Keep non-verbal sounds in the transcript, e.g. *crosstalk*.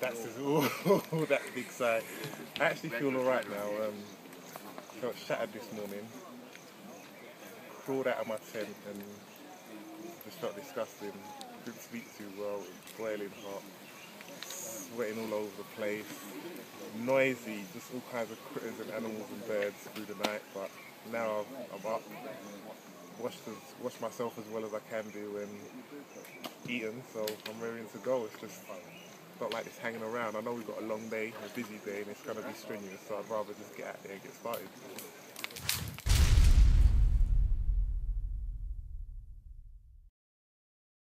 That's just *laughs* all, all that big sigh. I actually feel alright now. Um, felt shattered this morning. Crawled out of my tent and just felt disgusting. Couldn't sleep too well. Boiling hot. Sweating all over the place. Noisy. Just all kinds of critters and animals and birds through the night. But now I'm up. Washed, as, washed myself as well as I can do and eaten. So I'm ready to go. It's just not like this hanging around. I know we've got a long day, a busy day, and it's going to be strenuous, so I'd rather just get out there and get started.